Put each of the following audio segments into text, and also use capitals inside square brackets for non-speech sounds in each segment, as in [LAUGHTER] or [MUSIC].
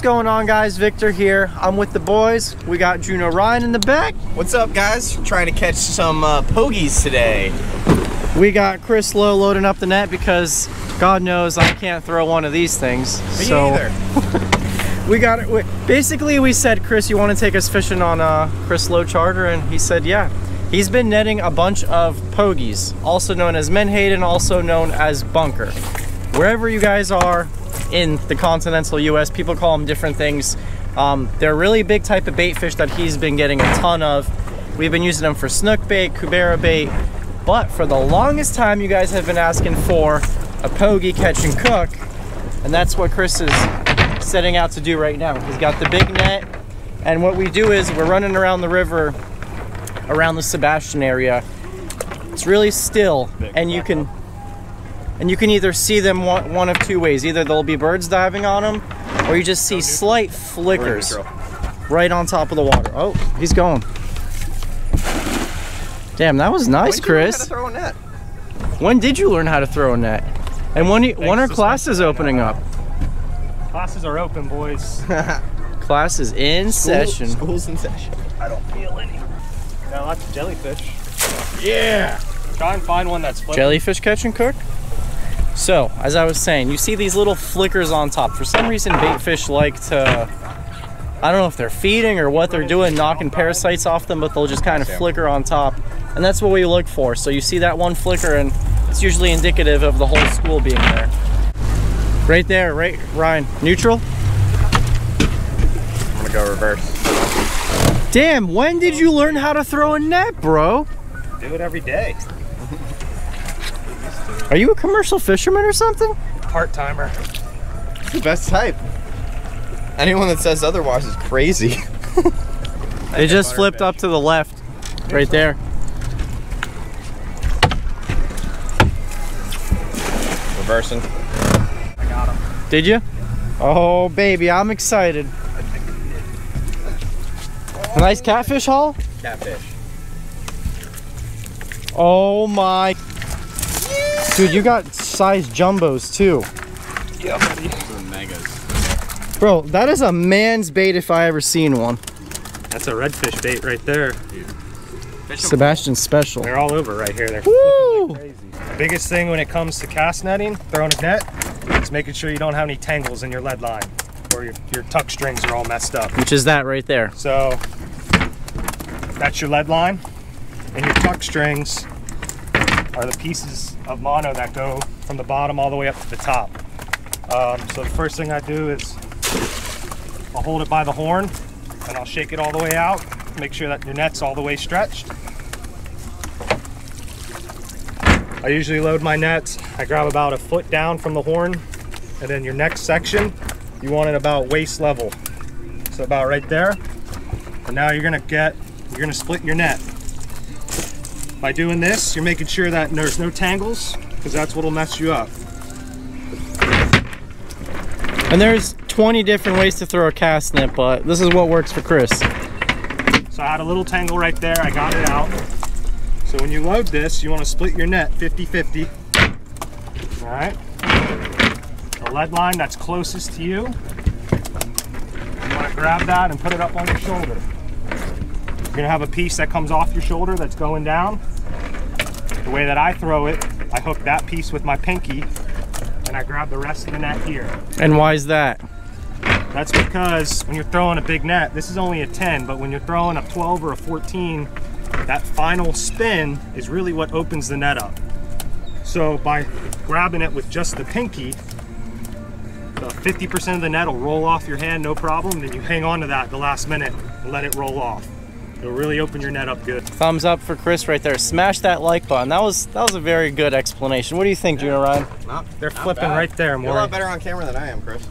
What's going on guys? Victor here. I'm with the boys. We got Juno Ryan in the back. What's up guys? Trying to catch some uh, pogies today. We got Chris Lowe loading up the net because God knows I can't throw one of these things. Me so either. [LAUGHS] we got it. we- Basically, we said, Chris, you want to take us fishing on uh, Chris Lowe charter? And he said, yeah. He's been netting a bunch of pogies, also known as menhaden, also known as bunker. Wherever you guys are in the continental U.S., people call them different things. Um, they're a really big type of bait fish that he's been getting a ton of. We've been using them for snook bait, cobia bait, but for the longest time, you guys have been asking for a pogie catch and cook, and that's what Chris is setting out to do right now. He's got the big net, and what we do is we're running around the river, around the Sebastian area. It's really still, and you can, and you can either see them one, one of two ways. Either there'll be birds diving on them, or you just see slight flickers right on top of the water. Oh, he's going. Damn, that was nice, When did how Chris. to throw a net? When did you learn how to throw a net? And when you, when are classes opening know. up? Classes are open, boys. [LAUGHS] [LAUGHS] Classes in session. School's in session. I don't feel any. Got lots of jellyfish. Yeah. Try and find one that's flipping. Jellyfish catch and cook. So, as I was saying, you see these little flickers on top. For some reason, bait fish like to, I don't know if they're feeding or what they're doing, knocking parasites off them, but they'll just kind of flicker on top. And that's what we look for. So you see that one flicker and it's usually indicative of the whole school being there. Right there, right, Ryan. Neutral? I'm gonna go reverse. Damn, when did you learn how to throw a net, bro? Do it every day. Are you a commercial fisherman or something? Part timer. The best type. Anyone that says otherwise is crazy. [LAUGHS] They just flipped up to the left, right there. Reversing. I got him. Did you? Oh, baby, I'm excited. A nice catfish haul? Catfish. Oh my. Dude, you got size jumbos too. Yeah, buddy. Bro, that is a man's bait if I ever seen one. That's a redfish bait right there. Sebastian special. They're all over right here. They're Woo! crazy. The biggest thing when it comes to cast netting, throwing a net, is making sure you don't have any tangles in your lead line or your, your tuck strings are all messed up. Which is that right there. So that's your lead line, and your tuck strings are the pieces of mono that go from the bottom all the way up to the top. Um, so the first thing I do is I'll hold it by the horn and I'll shake it all the way out, make sure that your net's all the way stretched. I usually load my nets, I grab about a foot down from the horn, and then your next section, you want it about waist level. So about right there. And now you're gonna get, you're gonna split your net. By doing this, you're making sure that there's no tangles, because that's what'll mess you up. And there's 20 different ways to throw a cast net, but this is what works for Chris. So I had a little tangle right there, I got it out. So when you load this, you wanna split your net 50-50. All right? The lead line that's closest to you, you wanna grab that and put it up on your shoulder. You're gonna have a piece that comes off your shoulder that's going down. The way that I throw it, I hook that piece with my pinky and I grab the rest of the net here. And why is that? That's because when you're throwing a big net, this is only a 10, but when you're throwing a 12 or a 14, that final spin is really what opens the net up. So by grabbing it with just the pinky, the 50% of the net will roll off your hand, no problem. Then you hang on to that the last minute and let it roll off. It'll really open your net up good. Thumbs up for Chris right there. Smash that like button. That was that was a very good explanation. What do you think, Juno Ryan? Not, They're not flipping bad. right there, more. You're a lot better on camera than I am, Chris.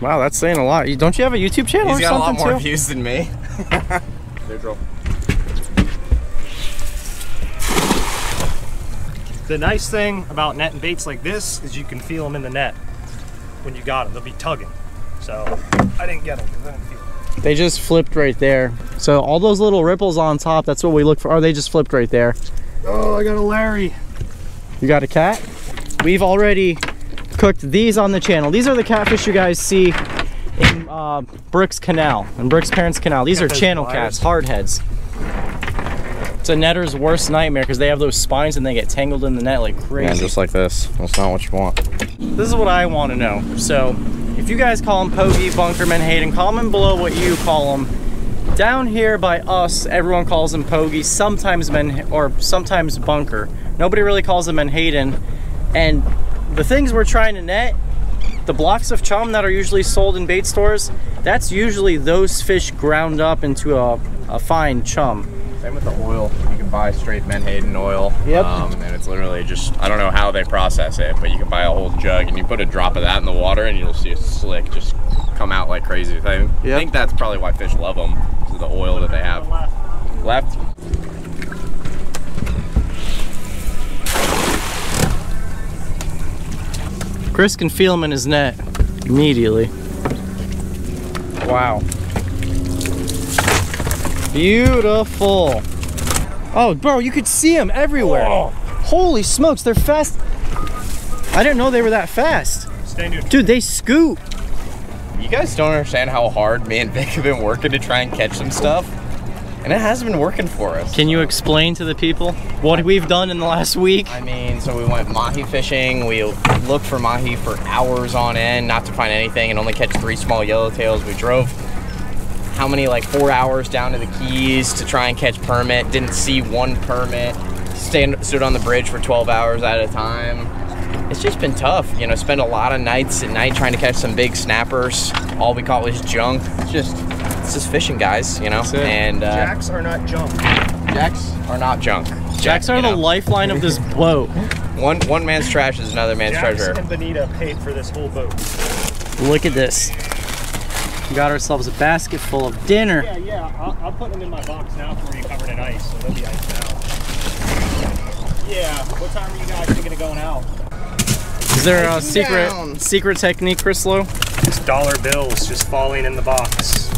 Wow, that's saying a lot. You- Don't you have a YouTube channel He's or got a lot more too? views than me. [LAUGHS] Neutral. The nice thing about netting baits like this is you can feel them in the net when you got them. They'll be tugging. So I didn't get them because I didn't feel them. They just flipped right there. So all those little ripples on top, that's what we look for. Oh, they just flipped right there. Oh, I got a Larry. You got a cat? We've already cooked these on the channel. These are the catfish you guys see in uh, Brook's Canal, and Brook's Parents Canal. These Got are channel pliers. cats, hardheads. It's a netter's worst nightmare because they have those spines and they get tangled in the net like crazy. Yeah, just like this. That's not what you want. This is what I want to know. So, if you guys call them Pogey, Bunker, Menhaden, comment below what you call them. Down here by us, everyone calls them Pogey, sometimes Men or sometimes Bunker. Nobody really calls them Menhaden. And the things we're trying to net, the blocks of chum that are usually sold in bait stores, that's usually those fish ground up into a, a fine chum. Same with the oil. Buy straight Menhaden oil. Yep. Um, and it's literally just, I don't know how they process it, but you can buy a whole jug and you put a drop of that in the water and you'll see a slick just come out like crazy. I Yep. think that's probably why fish love them, is the oil that they have. Left. Chris can feel him in his net immediately. Wow. Beautiful. Oh, bro, you could see them everywhere. Oh. Holy smokes, they're fast. I didn't know they were that fast. Stay neutral. Dude, they scoot. You guys don't understand how hard me and Vic have been working to try and catch some stuff. And it hasn't been working for us. Can you explain to the people what we've done in the last week? I mean, so we went mahi fishing. We looked for mahi for hours on end, not to find anything, and only catch three small yellowtails. We drove how many, like four hours down to the Keys to try and catch permit. Didn't see one permit. Stand, stood on the bridge for 12 hours at a time. It's just been tough, you know. Spent a lot of nights at night trying to catch some big snappers. All we caught was junk. It's just, it's just fishing, guys, you know. That's it. And uh, Jacks are not junk. jacks are not junk. Jacks are you the know. lifeline of this [LAUGHS] boat. One one man's trash is another man's Jacks treasure. and Bonita paid for this whole boat. Look at this. We got ourselves a basket full of dinner. Yeah, yeah. I'll, I'll put them in my box now for you covered in ice, so they'll be iced out. Yeah. What time are you guys thinking of going out? Is there a secret down. secret technique, Chris Lowe? Just dollar bills just falling in the box.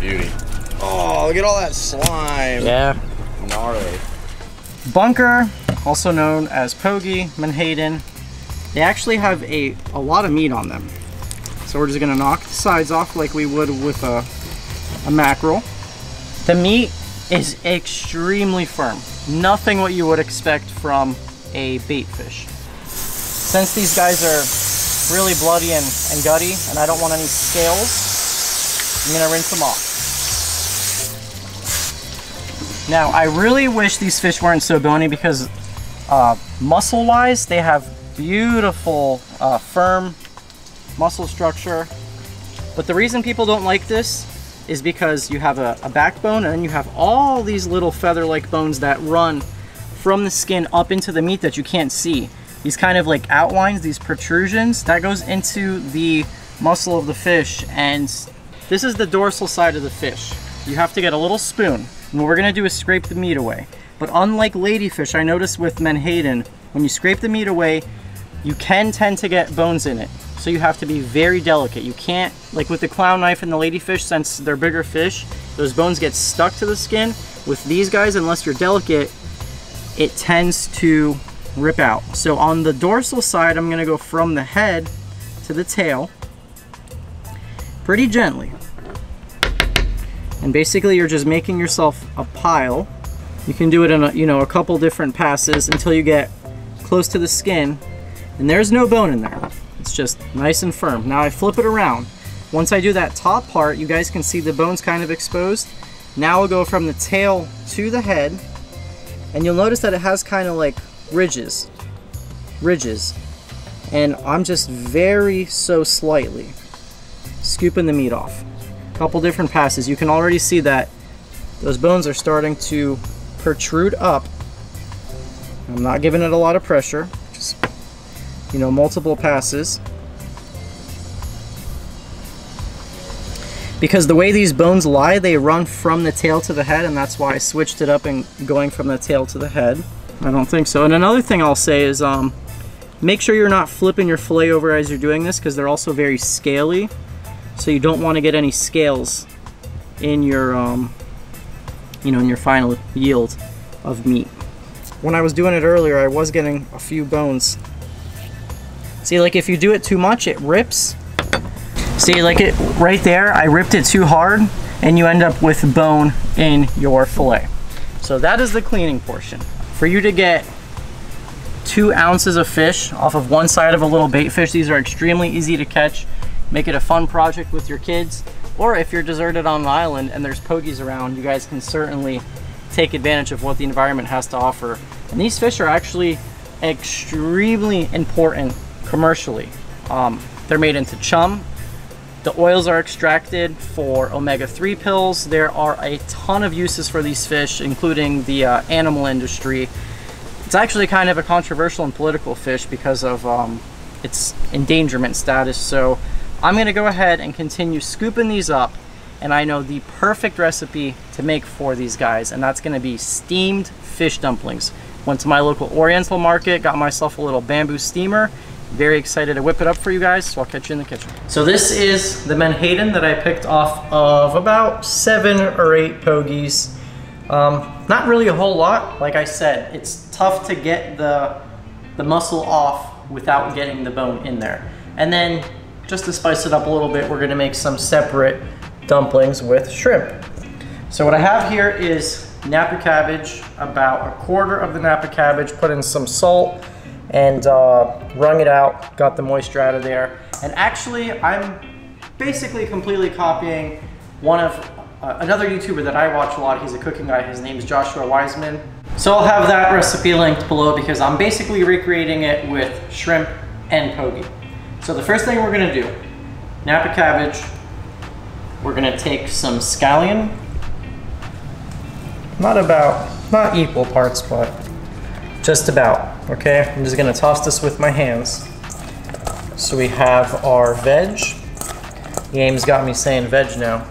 Beauty. Oh, look at all that slime. Yeah. Gnarly. Bunker, also known as Pogey, Menhaden, they actually have a, a lot of meat on them. So we're just gonna knock the sides off like we would with a, a mackerel. The meat is extremely firm. Nothing what you would expect from a bait fish. Since these guys are really bloody and, and gutty and I don't want any scales, I'm gonna rinse them off. Now, I really wish these fish weren't so bony because uh, muscle-wise, they have beautiful, uh, firm muscle structure. But the reason people don't like this is because you have a, a backbone and then you have all these little feather-like bones that run from the skin up into the meat that you can't see. These kind of like outlines, these protrusions, that goes into the muscle of the fish and this is the dorsal side of the fish. You have to get a little spoon and what we're gonna do is scrape the meat away. But unlike ladyfish, I noticed with menhaden, when you scrape the meat away, you can tend to get bones in it. So you have to be very delicate. You can't, like with the clown knife and the ladyfish, since they're bigger fish, those bones get stuck to the skin. With these guys, unless you're delicate, it tends to rip out. So on the dorsal side, I'm gonna go from the head to the tail, pretty gently. And basically you're just making yourself a pile. You can do it in a, you know, a couple different passes until you get close to the skin and there's no bone in there. It's just nice and firm. Now I flip it around. Once I do that top part, you guys can see the bones kind of exposed. Now I'll go from the tail to the head and you'll notice that it has kind of like ridges. Ridges. And I'm just very so slightly scooping the meat off. A Couple different passes. You can already see that those bones are starting to protrude up. I'm not giving it a lot of pressure. You know, multiple passes. Because the way these bones lie, they run from the tail to the head, and that's why I switched it up and going from the tail to the head. I don't think so. And another thing I'll say is um, make sure you're not flipping your fillet over as you're doing this because they're also very scaly. So you don't want to get any scales in your, um, you know, in your final yield of meat. When I was doing it earlier, I was getting a few bones. See, like if you do it too much, it rips. See, like it right there, I ripped it too hard and you end up with bone in your fillet. So that is the cleaning portion. For you to get two ounces of fish off of one side of a little bait fish, these are extremely easy to catch. Make it a fun project with your kids. Or if you're deserted on an island and there's pogies around, you guys can certainly take advantage of what the environment has to offer. And these fish are actually extremely important commercially. Um, they're made into chum. The oils are extracted for omega-3 pills. There are a ton of uses for these fish, including the uh, animal industry. It's actually kind of a controversial and political fish because of um, its endangerment status. So I'm gonna go ahead and continue scooping these up and I know the perfect recipe to make for these guys and that's gonna be steamed fish dumplings. Went to my local Oriental market, got myself a little bamboo steamer. Very excited to whip it up for you guys, so I'll catch you in the kitchen. So this is the menhaden that I picked off of about seven or eight pogies. Um, not really a whole lot, like I said, it's tough to get the, the muscle off without getting the bone in there. And then just to spice it up a little bit, we're gonna make some separate dumplings with shrimp. So what I have here is Napa cabbage, about a quarter of the Napa cabbage, put in some salt and uh, wrung it out, got the moisture out of there. And actually, I'm basically completely copying one of uh, another YouTuber that I watch a lot. He's a cooking guy. His name is Joshua Weissman. So I'll have that recipe linked below because I'm basically recreating it with shrimp and pogie. So the first thing we're gonna do, Napa cabbage, we're gonna take some scallion, not about, not equal parts, but just about, okay? I'm just gonna toss this with my hands. So we have our veg. James got me saying veg now.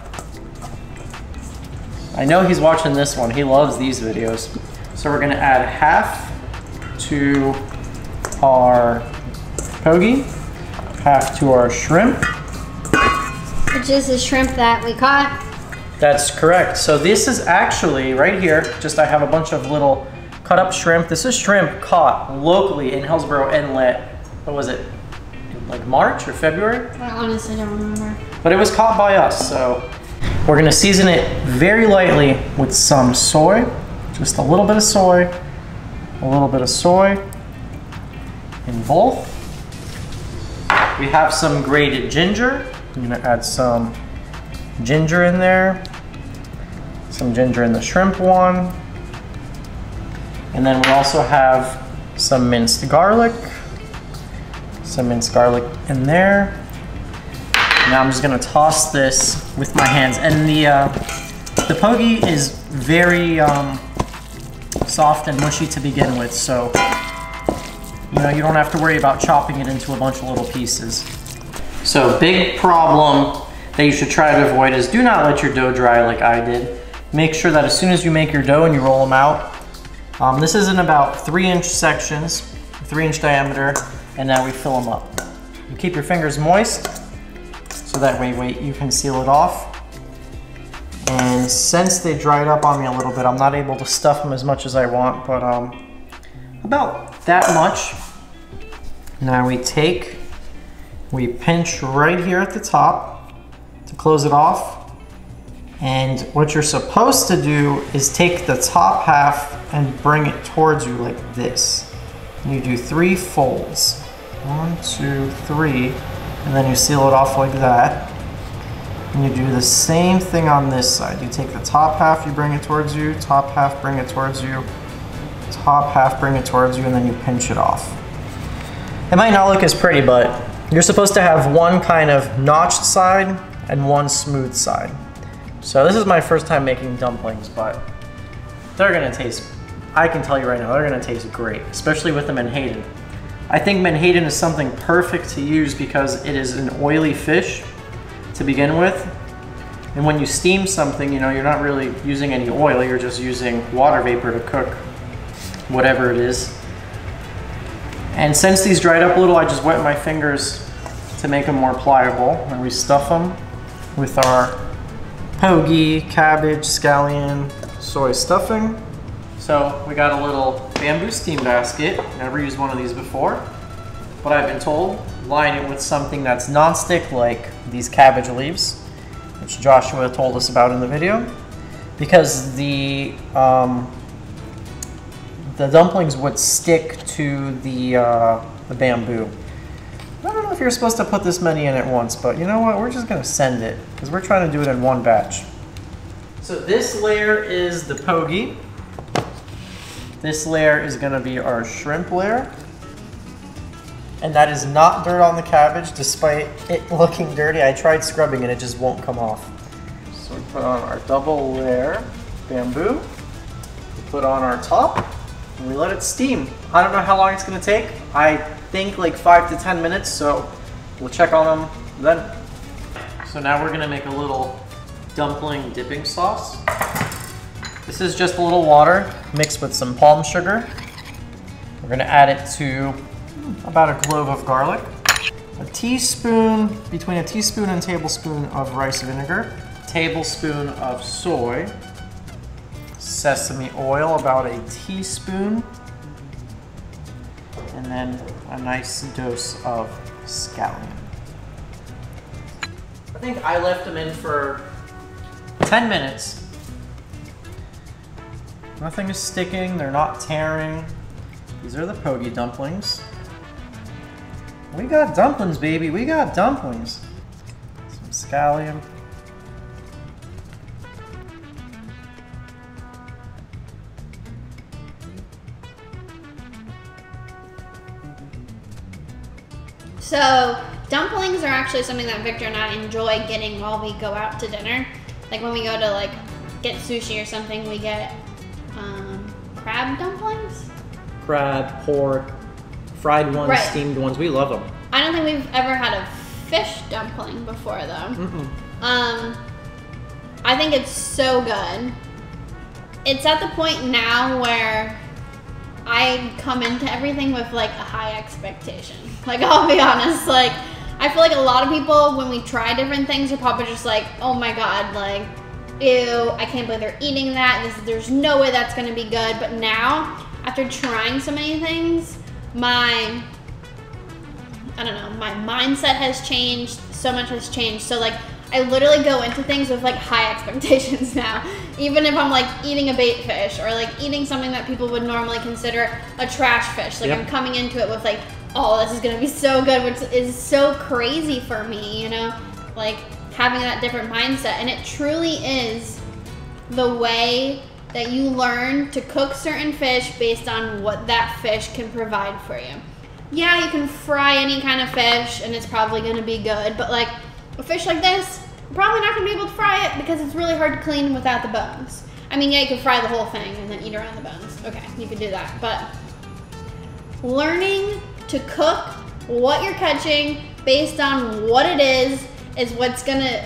I know he's watching this one. He loves these videos. So we're gonna add half to our pogie, half to our shrimp. Which is the shrimp that we caught. That's correct. So this is actually right here, just I have a bunch of little cut up shrimp. This is shrimp caught locally in Hillsboro Inlet. What was it? Like March or February? I honestly don't remember. But it was caught by us, so we're gonna season it very lightly with some soy, just a little bit of soy, a little bit of soy in both. We have some grated ginger. I'm gonna add some ginger in there, some ginger in the shrimp one. And then we also have some minced garlic, some minced garlic in there. Now I'm just gonna toss this with my hands. And the, uh, the pogie is very um, soft and mushy to begin with, so you know, you don't have to worry about chopping it into a bunch of little pieces. So big problem that you should try to avoid is do not let your dough dry like I did. Make sure that as soon as you make your dough and you roll them out, um, this is in about three inch sections, three inch diameter, and now we fill them up. You keep your fingers moist, so that way wait, you can seal it off. And since they dried up on me a little bit, I'm not able to stuff them as much as I want, but um, about that much. Now we take, we pinch right here at the top to close it off. And what you're supposed to do is take the top half and bring it towards you like this. And you do three folds. One, two, three. And then you seal it off like that. And you do the same thing on this side. You take the top half, you bring it towards you, top half, bring it towards you, top half, bring it towards you, and then you pinch it off. It might not look as pretty, but you're supposed to have one kind of notched side and one smooth side. So this is my first time making dumplings, but they're gonna taste, I can tell you right now, they're gonna taste great, especially with the menhaden. I think menhaden is something perfect to use because it is an oily fish to begin with. And when you steam something, you know, you're not really using any oil, you're just using water vapor to cook whatever it is. And since these dried up a little, I just wet my fingers to make them more pliable. And we stuff them with our pogie, cabbage, scallion, soy stuffing. So we got a little bamboo steam basket. Never used one of these before. But I've been told line it with something that's non-stick like these cabbage leaves, which Joshua told us about in the video, because the um, the dumplings would stick to the uh, the bamboo. I don't know if you're supposed to put this many in at once, but you know what? We're just gonna send it because we're trying to do it in one batch. So this layer is the pogi. This layer is gonna be our shrimp layer. And that is not dirt on the cabbage, despite it [LAUGHS] looking dirty. I tried scrubbing and it just won't come off. So we put on our double layer bamboo. We put on our top and we let it steam. I don't know how long it's gonna take. I think like five to 10 minutes, so we'll check on them then. So now we're gonna make a little dumpling dipping sauce. This is just a little water mixed with some palm sugar. We're gonna add it to about a clove of garlic, a teaspoon, between a teaspoon and tablespoon of rice vinegar, tablespoon of soy, sesame oil, about a teaspoon, and then a nice dose of scallion. I think I left them in for 10 minutes. Nothing is sticking, they're not tearing. These are the pogi dumplings. We got dumplings, baby. We got dumplings. Some scallion. So dumplings are actually something that Victor and I enjoy getting while we go out to dinner. Like when we go to like get sushi or something, we get crab dumplings. Crab, pork, fried ones, Right. steamed ones. We love them. I don't think we've ever had a fish dumpling before though. Mm-mm. Um, I think it's so good. It's at the point now where I come into everything with like a high expectation. [LAUGHS] Like I'll be honest, like I feel like a lot of people when we try different things are probably just like, oh my god, like ew, I can't believe they're eating that. This, there's no way that's gonna be good. But now, after trying so many things, my I don't know, my mindset has changed. So much has changed. So like I literally go into things with like high [LAUGHS] expectations now. Even if I'm like eating a bait fish or like eating something that people would normally consider a trash fish. Like Yep. I'm coming into it with like, oh, this is gonna be so good, which is so crazy for me, you know? Like having that different mindset. And it truly is the way that you learn to cook certain fish based on what that fish can provide for you. Yeah, you can fry any kind of fish and it's probably gonna be good, but like a fish like this, probably not gonna be able to fry it because it's really hard to clean without the bones. I mean, yeah, you can fry the whole thing and then eat around the bones. Okay, you can do that, but learning to cook what you're catching based on what it is is what's gonna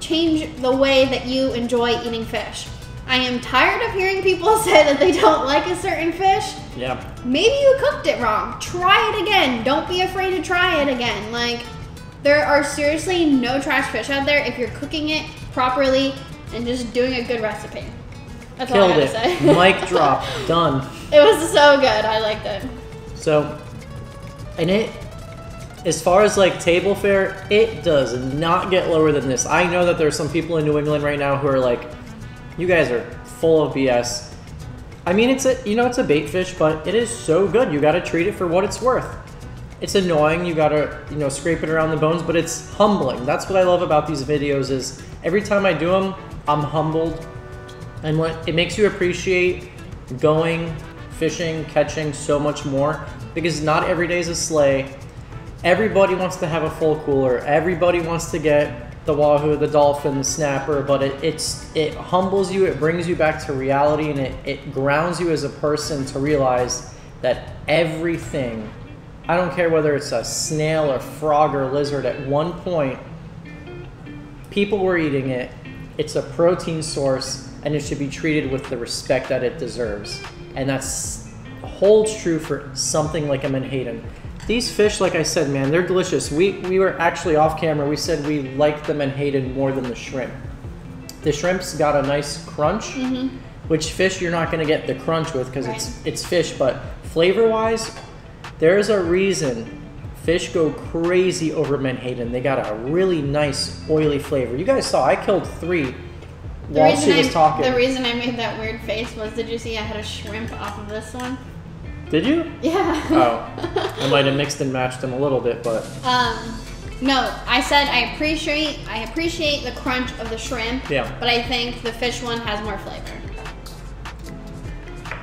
change the way that you enjoy eating fish. I am tired of hearing people [LAUGHS] say that they don't like a certain fish. Yeah. Maybe you cooked it wrong. Try it again. Don't be afraid to try it again. Like, there are seriously no trash fish out there if you're cooking it properly and just doing a good recipe. That's all I Killed gotta it. say. [LAUGHS] Mic drop. [LAUGHS] Done. It was so good. I liked it. So, and it, as far as like table fare, it does not get lower than this. I know that there's some people in New England right now who are like, you guys are full of BS. I mean, it's a you know it's a bait fish, but it is so good. You got to treat it for what it's worth. It's annoying. You got to you know scrape it around the bones, but it's humbling. That's what I love about these videos. Is every time I do them, I'm humbled, and what it makes you appreciate going fishing, catching so much more because not every day is a slay. Everybody wants to have a full cooler. Everybody wants to get the wahoo, the dolphin, the snapper, but it, it's it humbles you. It brings you back to reality, and it, it grounds you as a person to realize that everything. I don't care whether it's a snail or frog or lizard. At one point, people were eating it. It's a protein source, and it should be treated with the respect that it deserves. And that's holds true for something like a menhaden. These fish, like I said, man, they're delicious. We we were actually off camera. We said we liked them and hated more than the shrimp. The shrimp's got a nice crunch, mm-hmm. which fish you're not going to get the crunch with because it's it's fish. But flavor wise, there's a reason Fish go crazy over Menhaden. They got a really nice oily flavor. You guys saw I killed three The while she was I, talking. The reason I made that weird face was, did you see I had a shrimp off of this one? Did you? Yeah. Oh, I might have mixed and matched them a little bit, but Um, no, I said I appreciate I appreciate the crunch of the shrimp. Yeah. But I think the fish one has more flavor.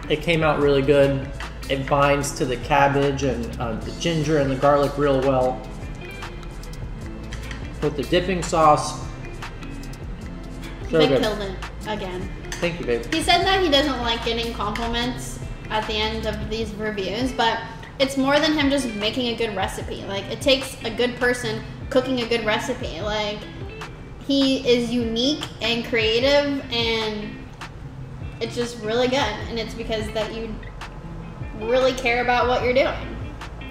it came out really good. It binds to the cabbage and uh, the ginger and the garlic real well. With the dipping sauce. So Vic good. killed it again. Thank you, babe. He said that he doesn't like getting compliments at the end of these reviews, but it's more than him just making a good recipe. Like it takes a good person cooking a good recipe. Like he is unique and creative and it's just really good and it's because that you really care about what you're doing.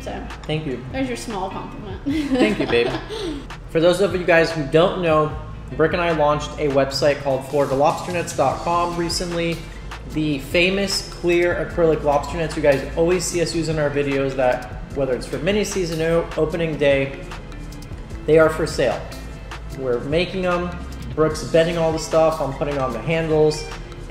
So, Thank you. there's your small compliment. Thank you, babe. [LAUGHS] For those of you guys who don't know, Brook and I launched a website called FloridaLobsterNets.com recently. The famous clear acrylic lobster nets you guys always see us use in our videos that whether it's for mini season o- opening day, they are for sale. We're making them. Brook's bending all the stuff. I'm putting on the handles,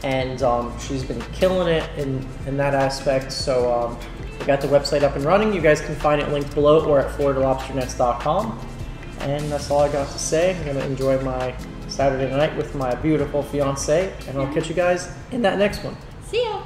and um, she's been killing it in, in that aspect. So um, we got the website up and running. You guys can find it linked below or at FloridaLobsterNets.com. And that's all I got to say. I'm gonna enjoy my Saturday night with my beautiful fiance, and I'll catch you guys in that next one. See ya.